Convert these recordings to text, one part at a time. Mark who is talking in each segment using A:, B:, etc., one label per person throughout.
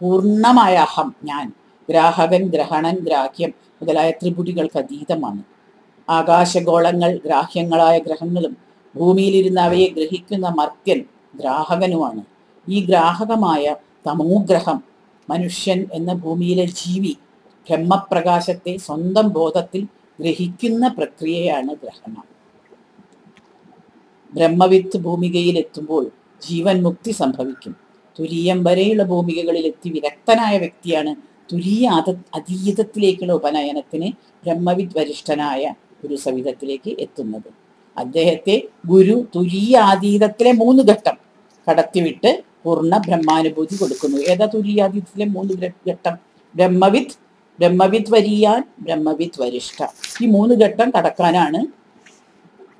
A: പൂർണമായ അഹം ഞാൻ. ഗ്രാഹകൻ ഗ്രഹണൻ ഗ്രാഹ്യം മുതലായ ത്രിപുടികൾക്ക് അതീതമാണ്. ആകാശഗോളങ്ങൾ ഗ്രാഹ്യങ്ങളായ ഗ്രഹങ്ങളും ഭൂമിയിലിരുന്ന് അവയെ ഗ്രഹിക്കുന്ന മർത്യൻ ഗ്രാഹകനുമാണ്. ഈ ഗ്രാഹകമായ തമോഗ്രഹം മനുഷ്യൻ എന്ന ഭൂമിയിലെ ജീവി ബ്രഹ്മപ്രകാശത്തെ സ്വന്തം ബോധത്തിൽ ഗ്രഹിക്കുന്ന പ്രക്രിയയാണ് ഗ്രഹണം. ബ്രഹ്മവിത്ത് ഭൂമികയിൽ എത്തുമ്പോൾ ജീവൻ മുക്തി സംഭവിക്കും. തുരീയം വരെയുള്ള ഭൂമികകളിൽ എത്തി വിരക്തനായ വ്യക്തിയാണ് തുരീയ അത അതീതത്തിലേക്കുള്ള ഉപനയനത്തിന് ബ്രഹ്മവിദ് വരിഷ്ഠനായ ഒരു സവിധത്തിലേക്ക് എത്തുന്നത്. അദ്ദേഹത്തെ ഗുരു തുരീയ അതീതത്തിലെ മൂന്ന് ഘട്ടം കടത്തിവിട്ട് പൂർണ ബ്രഹ്മാനുഭൂതി കൊടുക്കുന്നു. ഏതാ തുരീയാതീതത്തിലെ മൂന്ന് ഘട്ടം? ബ്രഹ്മവിത്ത് ബ്രഹ്മവിത്ത് വരിയാൻ ബ്രഹ്മവിത്ത് വരിഷ്ഠ ഈ മൂന്ന് ഘട്ടം കടക്കാനാണ്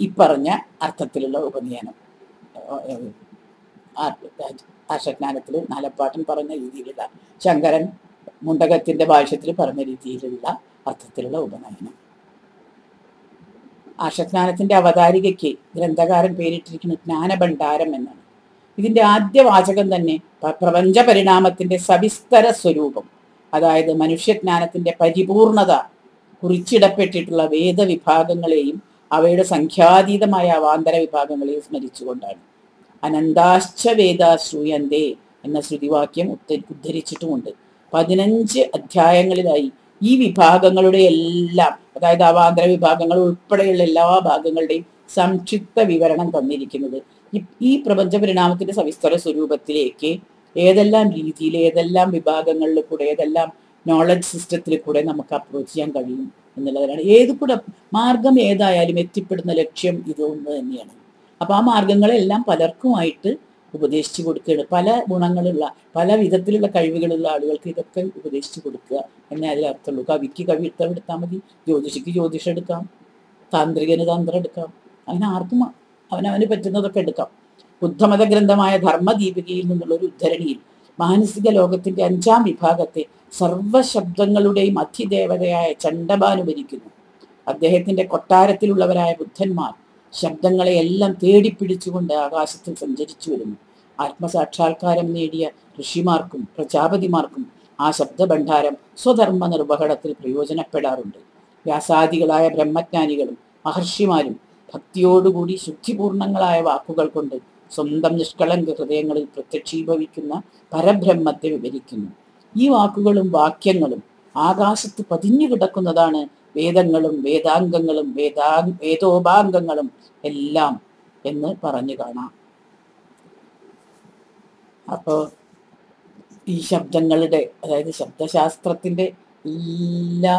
A: ഇപ്പറഞ്ഞ പറഞ്ഞ അർത്ഥത്തിലുള്ള ഉപനയനം. ആശജ്ഞാനത്തിൽ നാലപ്പാട്ടൻ പറഞ്ഞ രീതിയിലുള്ള ശങ്കരൻ മുണ്ടകത്തിന്റെ ഭാഷത്തിൽ പറഞ്ഞ രീതിയിലുള്ള അർത്ഥത്തിലുള്ള ഉപനയനം. ആശജ്ഞാനത്തിന്റെ അവതാരികയ്ക്ക് ഗ്രന്ഥകാരൻ പേരിട്ടിരിക്കുന്ന ജ്ഞാനഭണ്ഡാരം എന്നാണ്. ഇതിന്റെ ആദ്യ വാചകം തന്നെ പ്രപഞ്ച പരിണാമത്തിന്റെ സവിസ്തര സ്വരൂപം അതായത് മനുഷ്യജ്ഞാനത്തിന്റെ പരിപൂർണത കുറിച്ചിടപ്പെട്ടിട്ടുള്ള വേദവിഭാഗങ്ങളെയും അവയുടെ സംഖ്യാതീതമായ അവാന്തര വിഭാഗങ്ങളെയും സ്മരിച്ചുകൊണ്ടാണ്. അനന്താശ്ച വേദ ശ്രൂയന്തേ എന്ന ശ്രുതിവാക്യം ഉദ്ധ- ഉദ്ധരിച്ചിട്ടുമുണ്ട്. പതിനഞ്ച് അധ്യായങ്ങളിലായി ഈ വിഭാഗങ്ങളുടെ എല്ലാം അതായത് അവാന്തര വിഭാഗങ്ങൾ ഉൾപ്പെടെയുള്ള എല്ലാ ഭാഗങ്ങളുടെയും സംക്ഷിപ്ത വിവരണം തന്നിരിക്കുന്നത് ഈ പ്രപഞ്ച പരിണാമത്തിന്റെ സവിസ്തര സ്വരൂപത്തിലേക്ക് ഏതെല്ലാം രീതിയിൽ ഏതെല്ലാം വിഭാഗങ്ങളിൽ കൂടെ ഏതെല്ലാം നോളജ് സിസ്റ്റത്തിൽ കൂടെ നമുക്ക് അപ്രോച്ച് ചെയ്യാൻ കഴിയും എന്നുള്ളതാണ് ഏത് കൂടെ മാർഗം ഏതായാലും എത്തിപ്പെടുന്ന ലക്ഷ്യം ഇതൊന്ന് തന്നെയാണ്. അപ്പൊ ആ മാർഗങ്ങളെല്ലാം പലർക്കുമായിട്ട് ഉപദേശിച്ചു കൊടുക്കുകയാണ്. പല ഗുണങ്ങളുള്ള പല വിധത്തിലുള്ള കഴിവുകളുള്ള ആളുകൾക്ക് ഇതൊക്കെ ഉപദേശിച്ചു കൊടുക്കുക എന്നേ അതിൽ അർത്ഥമുള്ളൂ. കവിക്ക് കവി എടുത്താൽ മതി. ജ്യോതിഷിക്ക് ജ്യോതിഷം എടുക്കാം. താന്ത്രികന് തന്ത്രം എടുക്കാം. അങ്ങനെ ആർക്കും അവനവന് പറ്റുന്നതൊക്കെ എടുക്കാം. ബുദ്ധമത ഗ്രന്ഥമായ ധർമ്മദീപികയിൽ നിന്നുള്ള ഒരു ഉദ്ധരണിയിൽ മാനസിക ലോകത്തിന്റെ അഞ്ചാം വിഭാഗത്തെ സർവശബ്ദങ്ങളുടെയും അധിദേവതയായ ഭരിക്കുന്നു അദ്ദേഹത്തിന്റെ കൊട്ടാരത്തിലുള്ളവരായ ബുദ്ധന്മാർ ശബ്ദങ്ങളെ എല്ലാം തേടിപ്പിടിച്ചുകൊണ്ട് ആകാശത്തിൽ സഞ്ചരിച്ചു വരുന്നു. ആത്മസാക്ഷാത്കാരം നേടിയ ഋഷിമാർക്കും പ്രജാപതിമാർക്കും ആ ശബ്ദഭണ്ഡാരം സ്വധർമ്മ നിർവഹണത്തിൽ പ്രയോജനപ്പെടാറുണ്ട്. വ്യാസാദികളായ ബ്രഹ്മജ്ഞാനികളും മഹർഷിമാരും ഭക്തിയോടുകൂടി ശുദ്ധിപൂർണങ്ങളായ വാക്കുകൾ കൊണ്ട് സ്വന്തം നിഷ്കളങ്ക ഹൃദയങ്ങളിൽ പ്രത്യക്ഷീഭവിക്കുന്ന പരബ്രഹ്മത്തെ വിവരിക്കുന്നു. ഈ വാക്കുകളും വാക്യങ്ങളും ആകാശത്ത് പതിഞ്ഞു കിടക്കുന്നതാണ് വേദങ്ങളും വേദാംഗങ്ങളും വേദാ വേദോപാംഗങ്ങളും എല്ലാം എന്ന് പറഞ്ഞു കാണാം. അപ്പോ ഈ ശബ്ദങ്ങളുടെ അതായത് ശബ്ദശാസ്ത്രത്തിന്റെ എല്ലാ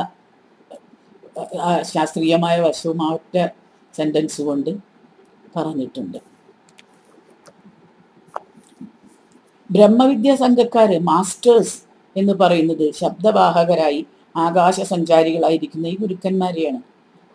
A: ശാസ്ത്രീയമായ വശവും സെന്റൻസ് കൊണ്ട് പറഞ്ഞിട്ടുണ്ട്. ബ്രഹ്മവിദ്യാ സംഘക്കാര് മാസ്റ്റേഴ്സ് എന്ന് പറയുന്നത് ശബ്ദവാഹകരായി ആകാശ സഞ്ചാരികളായിരിക്കുന്ന ഈ ഗുരുക്കന്മാരെയാണ്.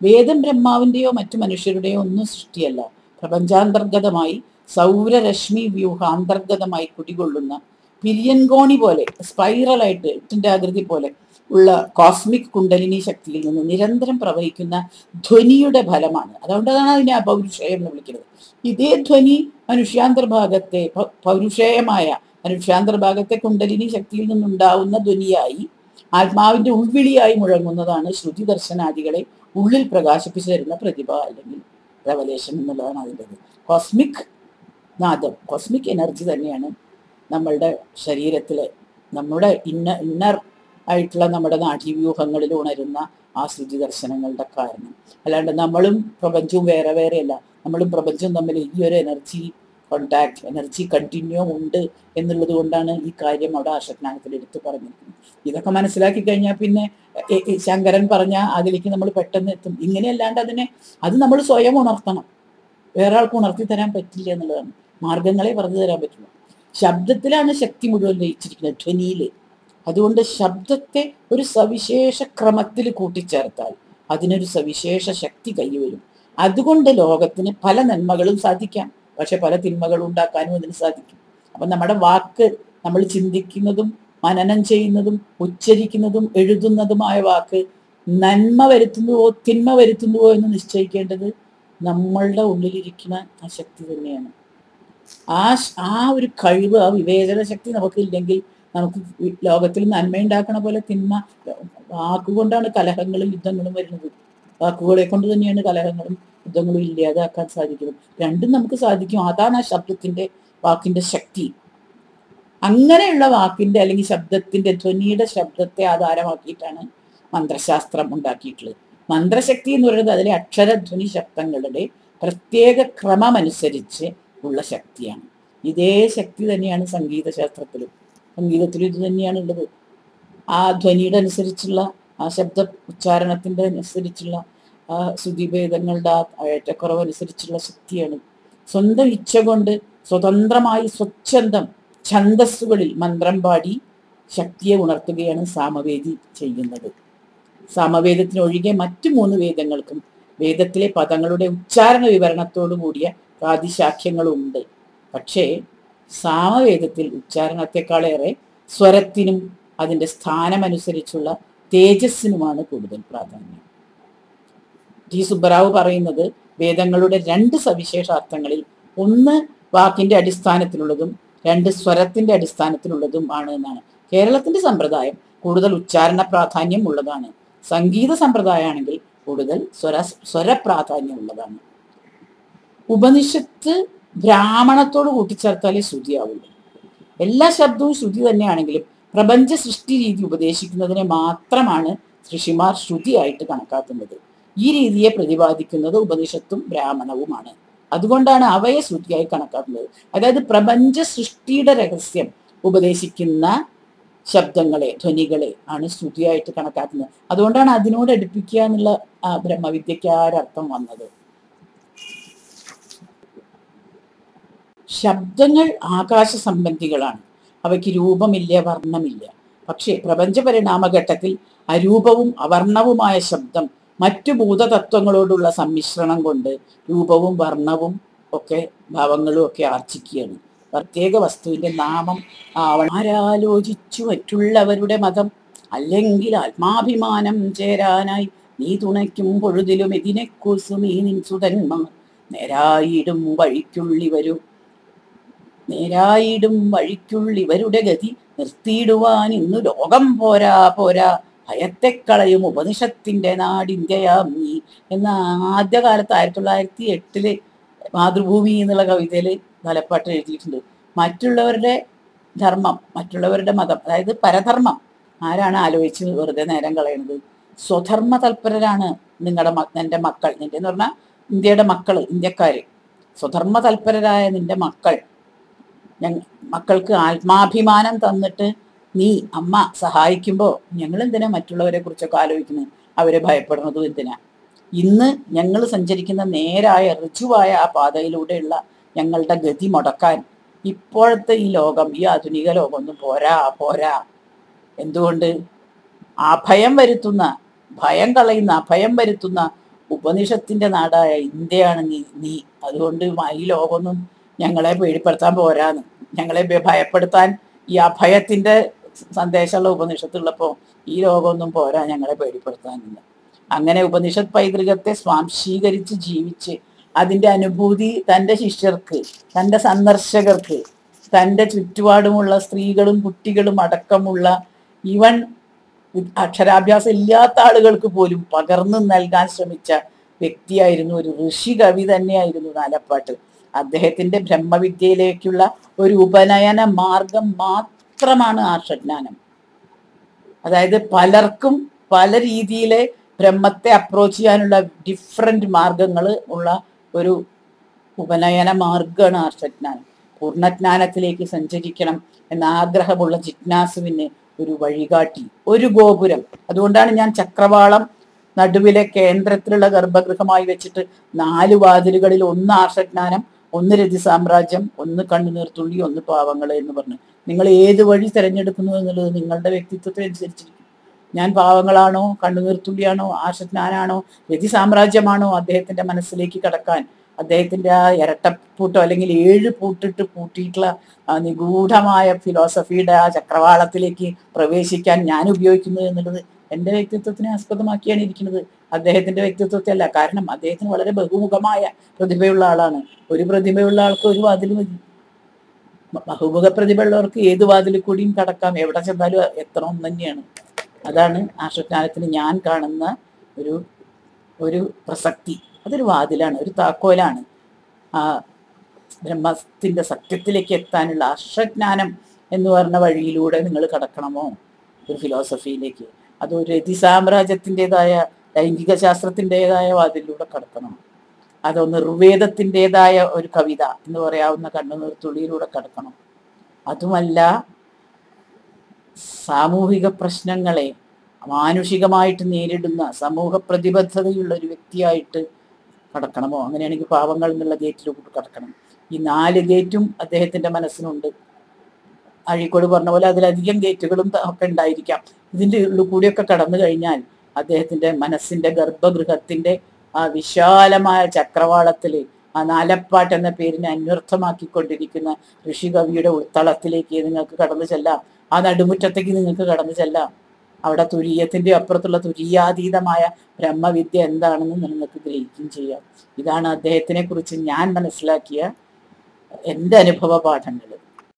A: വേദം ബ്രഹ്മാവിന്റെയോ മറ്റു മനുഷ്യരുടെയോ ഒന്നും സൃഷ്ടിയല്ല. പ്രപഞ്ചാന്തർഗതമായി സൗരരശ്മി വ്യൂഹാന്തർഗതമായി കുടികൊള്ളുന്ന പിരിയൻകോണി പോലെ സ്പൈറലായിട്ട് എട്ടിന്റെ ആകൃതി പോലെ ഉള്ള കോസ്മിക് കുണ്ടലിനി ശക്തിയിൽ നിന്ന് നിരന്തരം പ്രവഹിക്കുന്ന ധ്വനിയുടെ ഫലമാണ്. അതുകൊണ്ടാണ് അതിനെ അപൗരുഷേയം എന്ന് വിളിക്കുന്നത്. ഇതേ ധ്വനി മനുഷ്യാന്തർഭാഗത്തെ പൗരുഷേയമായ മനുഷ്യാന്തർഭാഗത്തെ കുണ്ടലിനി ശക്തിയിൽ നിന്നുണ്ടാവുന്ന ധ്വനിയായി ആത്മാവിന്റെ ഉൾവിളിയായി മുഴങ്ങുന്നതാണ് ശ്രുതി ദർശനാദികളെ ഉള്ളിൽ പ്രകാശിപ്പിച്ചു തരുന്ന പ്രതിഭ അല്ലെങ്കിൽ റെവലേഷൻ എന്നുള്ളതാണ് അതിന്റെത്. കോസ്മിക് നാദം കോസ്മിക് എനർജി തന്നെയാണ് നമ്മളുടെ ശരീരത്തിലെ നമ്മുടെ ഇന്ന ഇന്നർ ആയിട്ടുള്ള നമ്മുടെ നാഡീവ്യൂഹങ്ങളിൽ ഉണരുന്ന ആ ശ്രുതി ദർശനങ്ങളുടെ കാരണം. അല്ലാണ്ട് നമ്മളും പ്രപഞ്ചവും വേറെ വേറെയല്ല. നമ്മളും പ്രപഞ്ചവും തമ്മിൽ ഈ ഒരു എനർജി കോണ്ടാക്ട് എനർജി കണ്ടിന്യൂ ഉണ്ട് എന്നുള്ളത് കൊണ്ടാണ് ഈ കാര്യം അവിടെ ആശജ്ഞാനത്തിൽ എടുത്തു പറഞ്ഞിരിക്കുന്നത്. ഇതൊക്കെ മനസ്സിലാക്കി കഴിഞ്ഞാൽ പിന്നെ ശങ്കരൻ പറഞ്ഞ അതിലേക്ക് നമ്മൾ പെട്ടെന്ന് എത്തും. ഇങ്ങനെയല്ലാണ്ട് അതിനെ അത് നമ്മൾ സ്വയം ഉണർത്തണം. വേറെ ആൾക്ക് ഉണർത്തി തരാൻ പറ്റില്ല എന്നുള്ളതാണ്. മാർഗങ്ങളെ പറഞ്ഞു തരാൻ പറ്റുള്ളൂ ശബ്ദത്തിലാണ് ശക്തി മുഴുവൻ ലയിച്ചിരിക്കുന്നത് ധ്വനിയിൽ. അതുകൊണ്ട് ശബ്ദത്തെ ഒരു സവിശേഷ ക്രമത്തിൽ കൂട്ടിച്ചേർത്താൽ അതിനൊരു സവിശേഷ ശക്തി കൈവരും. അതുകൊണ്ട് ലോകത്തിന് പല നന്മകളും സാധിക്കാം. പക്ഷെ പല തിന്മകളും ഉണ്ടാക്കാനും അതിന് സാധിക്കും. അപ്പൊ നമ്മുടെ വാക്ക് നമ്മൾ ചിന്തിക്കുന്നതും മനനം ചെയ്യുന്നതും ഉച്ചരിക്കുന്നതും എഴുതുന്നതുമായ വാക്ക് നന്മ വരുത്തുന്നുവോ തിന്മ വരുത്തുന്നുവോ എന്ന് നിശ്ചയിക്കേണ്ടത് നമ്മളുടെ ഉള്ളിലിരിക്കുന്ന ആ ശക്തി തന്നെയാണ്. ആ ആ ഒരു കഴിവ് ആ വിവേചന ശക്തി നമുക്കില്ലെങ്കിൽ നമുക്ക് ലോകത്തിൽ നന്മ ഉണ്ടാക്കണ പോലെ തിന്മ വാക്കുകൊണ്ടാണ് കലഹങ്ങളും യുദ്ധങ്ങളും വരുന്നത്. വാക്കുകളെ കൊണ്ട് തന്നെയാണ് കലഹങ്ങളും യുദ്ധങ്ങളും ഇല്ലാതാക്കാൻ സാധിക്കണം രണ്ടും നമുക്ക് സാധിക്കും. അതാണ് ആ ശബ്ദത്തിന്റെ വാക്കിന്റെ ശക്തി. അങ്ങനെയുള്ള വാക്കിന്റെ അല്ലെങ്കിൽ ശബ്ദത്തിന്റെ ധ്വനിയുടെ ശബ്ദത്തെ ആധാരമാക്കിയിട്ടാണ് മന്ത്രശാസ്ത്രം ഉണ്ടാക്കിയിട്ടുള്ളത്. മന്ത്രശക്തി എന്ന് പറയുന്നത് അതിലെ അക്ഷരധ്വനി ശബ്ദങ്ങളുടെ പ്രത്യേക ക്രമമനുസരിച്ച് ഉള്ള ശക്തിയാണ്. ഇതേ ശക്തി തന്നെയാണ് സംഗീത ശാസ്ത്രത്തിലും സംഗീതത്തിലും ഇത് തന്നെയാണ് ഉള്ളത്. ആ ധ്വനിയുടെ അനുസരിച്ചുള്ള ആ ശബ്ദ ഉച്ചാരണത്തിന്റെ അനുസരിച്ചുള്ള ആ ശ്രുതിഭേദങ്ങളുടെ ആ ഏറ്റക്കുറവ് അനുസരിച്ചുള്ള ശക്തിയാണ് സ്വന്തം ഇച്ഛ കൊണ്ട് സ്വതന്ത്രമായി സ്വച്ഛന്തം ഛന്തസ്സുകളിൽ മന്ത്രം പാടി ശക്തിയെ ഉണർത്തുകയാണ് സാമവേദി ചെയ്യുന്നത്. സാമവേദത്തിനൊഴികെ മറ്റു മൂന്ന് വേദങ്ങൾക്കും വേദത്തിലെ പദങ്ങളുടെ ഉച്ചാരണ വിവരണത്തോടു കൂടിയ പ്രാതിശാഖ്യങ്ങളുണ്ട്. പക്ഷേ സാമവേദത്തിൽ ഉച്ചാരണത്തെക്കാളേറെ സ്വരത്തിനും അതിന്റെ സ്ഥാനമനുസരിച്ചുള്ള തേജസ്സിനുമാണ് കൂടുതൽ പ്രാധാന്യം. ജി സുബ്ബറാവ് പറയുന്നത് വേദങ്ങളുടെ രണ്ട് സവിശേഷാർത്ഥങ്ങളിൽ ഒന്ന് വാക്കിന്റെ അടിസ്ഥാനത്തിലുള്ളതും രണ്ട് സ്വരത്തിന്റെ അടിസ്ഥാനത്തിലുള്ളതും ആണ് എന്നാണ്. കേരളത്തിന്റെ സമ്പ്രദായം കൂടുതൽ ഉച്ചാരണ പ്രാധാന്യം ഉള്ളതാണ്. സംഗീത സമ്പ്രദായമാണെങ്കിൽ കൂടുതൽ സ്വര സ്വരപ്രാധാന്യം ഉള്ളതാണ്. ഉപനിഷത്ത് ബ്രാഹ്മണത്തോട് കൂട്ടിച്ചേർത്താലേ ശ്രുതിയാവുള്ളൂ. എല്ലാ ശബ്ദവും ശ്രുതി തന്നെയാണെങ്കിലും പ്രപഞ്ച സൃഷ്ടി രീതി ഉപദേശിക്കുന്നതിനെ മാത്രമാണ് ഋഷിമാർ ശ്രുതിയായിട്ട് കണക്കാക്കുന്നത്. ഈ രീതിയെ പ്രതിപാദിക്കുന്നത് ഉപനിഷത്തും ബ്രാഹ്മണവുമാണ്. അതുകൊണ്ടാണ് അവയെ ശ്രുതിയായി കണക്കാക്കുന്നത്. അതായത് പ്രപഞ്ച സൃഷ്ടിയുടെ രഹസ്യം ഉപദേശിക്കുന്ന ശബ്ദങ്ങളെ ധ്വനികളെ ആണ് ശ്രുതിയായിട്ട് കണക്കാക്കുന്നത്. അതുകൊണ്ടാണ് അതിനോട് അടുപ്പിക്കുക എന്നുള്ള ആ ബ്രഹ്മവിദ്യക്ക് ആ ഒരർത്ഥം വന്നത്. ശബ്ദങ്ങൾ ആകാശ സംബന്ധികളാണ്. അവയ്ക്ക് രൂപമില്ല വർണമില്ല. പക്ഷേ പ്രപഞ്ച പരിണാമഘട്ടത്തിൽ അരൂപവും അവർണവുമായ ശബ്ദം മറ്റു ഭൂതതത്വങ്ങളോടുള്ള സമ്മിശ്രണം കൊണ്ട് രൂപവും വർണവും ഒക്കെ ഭാവങ്ങളും ഒക്കെ ആർജിക്കുകയാണ്. പ്രത്യേക വസ്തുവിന്റെ നാമം ആവണം. ആരാലോചിച്ചു മറ്റുള്ളവരുടെ മതം അല്ലെങ്കിൽ ആത്മാഭിമാനം ചേരാനായി നീ തുണയ്ക്കും പൊഴുതിലും ഇതിനെ കുസുമീ നിൻ സുതന്മാർ നേരായിടും വഴിക്കുള്ളി വരും. നേരായിടും വഴിക്കുള്ളിവരുടെ ഗതി നിർത്തിയിടുവാൻ ഇന്ന് ലോകം പോരാ പോരാ. ഭയത്തെ കളയും ഉപനിഷത്തിന്റെ നാടിന്ത്യയാം നീ എന്ന ആദ്യകാലത്ത് ആയിരത്തി തൊള്ളായിരത്തി എട്ടിൽ മാതൃഭൂമി എന്നുള്ള കവിതയിൽ തലപ്പാട്ട് എഴുതിയിട്ടുണ്ട്. മറ്റുള്ളവരുടെ ധർമ്മം മറ്റുള്ളവരുടെ മതം അതായത് പരധർമ്മം ആരാണ് ആലോചിച്ച് വെറുതെ നേരം കളയുന്നത് സ്വധർമ്മ തൽപരരാണ് നിങ്ങളുടെ നിന്റെ മക്കൾ. നിന്റെ എന്ന് പറഞ്ഞാൽ ഇന്ത്യയുടെ മക്കൾ ഇന്ത്യക്കാർ സ്വധർമ്മ തൽപരരായ നിന്റെ മക്കൾ. മക്കൾക്ക് ആത്മാഭിമാനം തന്നിട്ട് നീ അമ്മ സഹായിക്കുമ്പോൾ ഞങ്ങൾ എന്തിനാ മറ്റുള്ളവരെ കുറിച്ചൊക്കെ ആലോചിക്കുന്നത് അവരെ ഭയപ്പെടുന്നതും എന്തിനാ? ഇന്ന് ഞങ്ങൾ സഞ്ചരിക്കുന്ന നേരായ ഋജുവായ ആ പാതയിലൂടെയുള്ള ഞങ്ങളുടെ ഗതി മുടക്കാൻ ഇപ്പോഴത്തെ ഈ ലോകം ഈ ആധുനിക ലോകം ഒന്നും പോരാ പോരാ. എന്തുകൊണ്ട്? അഭയം വരുത്തുന്ന ഭയം കളയുന്ന അഭയം വരുത്തുന്ന ഉപനിഷത്തിന്റെ നാടായ ഇന്ത്യയാണ് നീ നീ. അതുകൊണ്ട് ഈ ലോകമൊന്നും ഞങ്ങളെ പേടിപ്പെടുത്താൻ പോരാന്ന്. ഞങ്ങളെ ഭയപ്പെടുത്താൻ ഈ അഭയത്തിന്റെ സന്ദേശമുള്ള ഉപനിഷത്തുള്ളപ്പോൾ ഈ ലോകമൊന്നും പോരാ ഞങ്ങളെ പേടിപ്പെടുത്താനില്ല. അങ്ങനെ ഉപനിഷത്ത് പൈതൃകത്തെ സ്വാംശീകരിച്ച് ജീവിച്ച് അതിന്റെ അനുഭൂതി തന്റെ ശിഷ്യർക്ക് തന്റെ സന്ദർശകർക്ക് തന്റെ ചുറ്റുപാടുമുള്ള സ്ത്രീകളും കുട്ടികളും അടക്കമുള്ള ഇവൻ അക്ഷരാഭ്യാസം ഇല്ലാത്ത ആളുകൾക്ക് പോലും പകർന്നു നൽകാൻ ശ്രമിച്ച വ്യക്തിയായിരുന്നു ഒരു ഋഷി കവി തന്നെയായിരുന്നു നാലപ്പാട്ട്. അദ്ദേഹത്തിന്റെ ബ്രഹ്മവിദ്യയിലേക്കുള്ള ഒരു ഉപനയന മാർഗം മാത്രമാണ് ആർഷജ്ഞാനം. അതായത് പലർക്കും പല രീതിയിലെ ബ്രഹ്മത്തെ അപ്രോച്ച് ചെയ്യാനുള്ള ഡിഫറെന്റ് മാർഗങ്ങൾ ഉള്ള ഒരു ഉപനയന മാർഗമാണ് ആർഷജ്ഞാനം. പൂർണജ്ഞാനത്തിലേക്ക് സഞ്ചരിക്കണം എന്ന ആഗ്രഹമുള്ള ജിജ്ഞാസുവിന് ഒരു വഴികാട്ടി ഒരു ഗോപുരം. അതുകൊണ്ടാണ് ഞാൻ ചക്രവാളം നടുവിലെ കേന്ദ്രത്തിലുള്ള ഗർഭഗൃഹമായി വെച്ചിട്ട് നാല് വാതിലുകളിൽ ഒന്ന് ആർഷജ്ഞാനം ഒന്ന് രതി സാമ്രാജ്യം ഒന്ന് കണ്ണുനീർ തുള്ളി ഒന്ന് പാവങ്ങൾ എന്ന് പറഞ്ഞു. നിങ്ങൾ ഏത് വഴി തിരഞ്ഞെടുക്കുന്നു എന്നുള്ളത് നിങ്ങളുടെ വ്യക്തിത്വത്തിനനുസരിച്ചിരിക്കും ഞാൻ പാവങ്ങളാണോ കണ്ണുനീർ തുള്ളിയാണോ ആശജ്ഞാനാണോ രതി സാമ്രാജ്യമാണോ അദ്ദേഹത്തിന്റെ മനസ്സിലേക്ക് കടക്കാൻ? അദ്ദേഹത്തിന്റെ ആ ഇരട്ടപ്പൂട്ടോ അല്ലെങ്കിൽ ഏഴ് പൂട്ടിട്ട് പൂട്ടിയിട്ടുള്ള നിഗൂഢമായ ഫിലോസഫിയുടെ ആ ചക്രവാളത്തിലേക്ക് പ്രവേശിക്കാൻ ഞാൻ ഉപയോഗിക്കുന്നത് എന്നുള്ളത് എന്റെ വ്യക്തിത്വത്തിനെ ആസ്പദമാക്കിയാണ് ഇരിക്കുന്നത്. അദ്ദേഹത്തിന്റെ വ്യക്തിത്വത്തെ അല്ല കാരണം അദ്ദേഹത്തിന് വളരെ ബഹുമുഖമായ പ്രതിഭയുള്ള ആളാണ്. ഒരു പ്രതിഭയുള്ള ആൾക്ക് ഒരു വാതിൽ മതി. ബഹുമുഖ പ്രതിഭയുള്ളവർക്ക് ഏത് വാതിൽ കൂടിയും കടക്കാം. എവിടെ ചെന്നാലും എത്തണം തന്നെയാണ് അതാണ് ആശ്വജ്ഞാനത്തിന് ഞാൻ കാണുന്ന ഒരു ഒരു പ്രസക്തി. അതൊരു വാതിലാണ് ഒരു താക്കോലാണ്. ആ ബ്രഹ്മത്തിന്റെ സത്യത്തിലേക്ക് എത്താനുള്ള ആശ്വജ്ഞാനം എന്ന് പറഞ്ഞ വഴിയിലൂടെ നിങ്ങൾ കടക്കണമോ? ഒരു ഫിലോസഫിയിലേക്ക് അതൊരു ഒരു രതി സാമ്രാജ്യത്തിന്റെതായ ലൈംഗിക ശാസ്ത്രത്തിന്റെതായ വാതിലൂടെ കടക്കണം അതോ നിർവേദത്തിന്റെതായ ഒരു കവിത എന്ന് പറയാവുന്ന കണ്ണുനീർത്തുള്ളിയിലൂടെ കടക്കണം അതുമല്ല സാമൂഹിക പ്രശ്നങ്ങളെ മാനുഷികമായിട്ട് നേരിടുന്ന സമൂഹ പ്രതിബദ്ധതയുള്ള ഒരു വ്യക്തിയായിട്ട് കടക്കണമോ? അങ്ങനെയാണെങ്കിൽ പാവങ്ങൾ എന്നുള്ള ഗേറ്റിലൂടെ കടക്കണം. ഈ നാല് ഗേറ്റും അദ്ദേഹത്തിന്റെ മനസ്സിനുണ്ട്. അഴീക്കോട് പറഞ്ഞ പോലെ അതിലധികം ഗേറ്റുകളും ഒക്കെ ഉണ്ടായിരിക്കാം. ഇതിന്റെ ഉള്ളിൽ കൂടിയൊക്കെ കടന്നു കഴിഞ്ഞാൽ അദ്ദേഹത്തിന്റെ മനസ്സിന്റെ ഗർഭഗൃഹത്തിന്റെ ആ വിശാലമായ ചക്രവാളത്തിൽ ആ നാലപ്പാട്ട് എന്ന പേരിനെ അന്വർത്ഥമാക്കിക്കൊണ്ടിരിക്കുന്ന ഋഷികവിയുടെ ഉൾത്തളത്തിലേക്ക് നിങ്ങൾക്ക് കടന്നു ചെല്ലാം. ആ നടുമുറ്റത്തേക്ക് നിങ്ങൾക്ക് കടന്നു ചെല്ലാം. അവിടെ തുരീയത്തിന്റെ അപ്പുറത്തുള്ള തുര്യാതീതമായ ബ്രഹ്മവിദ്യ എന്താണെന്ന് നിങ്ങൾക്ക് ഗ്രഹിക്കുകയും ചെയ്യാം. ഇതാണ് അദ്ദേഹത്തിനെ കുറിച്ച് ഞാൻ മനസ്സിലാക്കിയ എന്റെ അനുഭവ പാഠങ്ങൾ